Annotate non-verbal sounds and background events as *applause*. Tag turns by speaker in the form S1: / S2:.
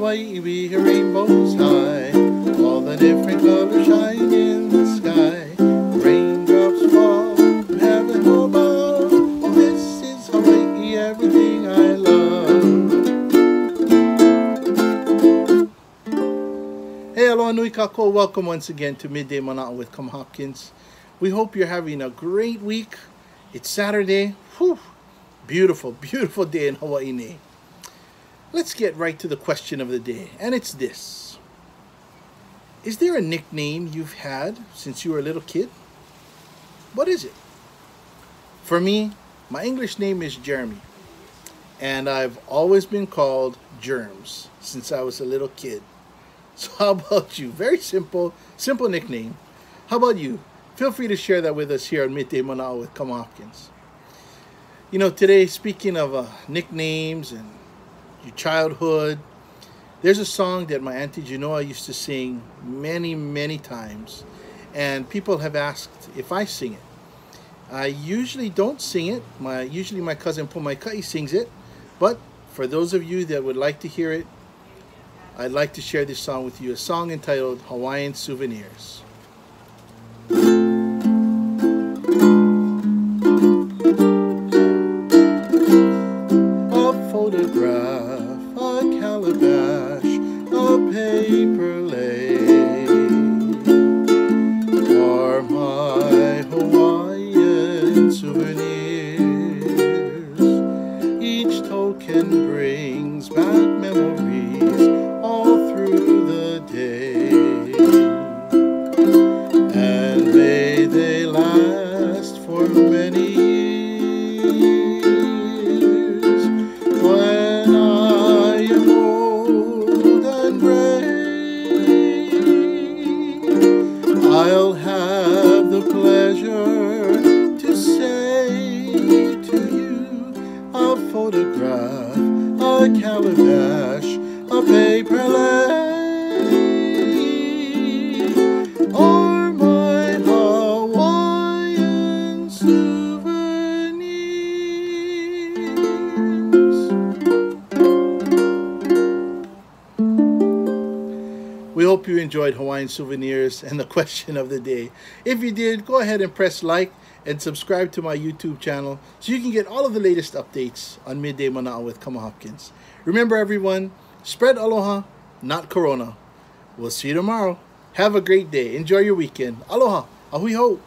S1: Hawaii we hear rainbows high, all the different colors shine in the sky. Raindrops fall from heaven above. Oh, this is Hawaii, everything I love. Hey, aloha nui kako. Welcome once again to Midday Manao with Kama Hopkins. We hope you're having a great week. It's Saturday. Whew. Beautiful, beautiful day in Hawaii. Let's get right to the question of the day, and it's this. Is there a nickname you've had since you were a little kid? What is it? For me, my English name is Jeremy, and I've always been called Germs since I was a little kid. *laughs* So how about you? Very simple, simple nickname. How about you? Feel free to share that with us here on Midday Manao with Kama Hopkins. You know, today, speaking of uh, nicknames and your childhood, there's a song that my Auntie Genoa used to sing many, many times. And people have asked if I sing it. I usually don't sing it. My Usually my cousin Pomaikai sings it. But for those of you that would like to hear it, I'd like to share this song with you. A song entitled Hawaiian Souvenirs. Calabash, a paper I'll have the pleasure to say to you a photograph, a calabash, We hope you enjoyed Hawaiian Souvenirs and the *laughs* question of the day. If you did, go ahead and press like and subscribe to my YouTube channel so you can get all of the latest updates on Midday Manao with Kama Hopkins. Remember everyone, spread aloha, not corona. We'll see you tomorrow. Have a great day. Enjoy your weekend. Aloha. Ahui ho.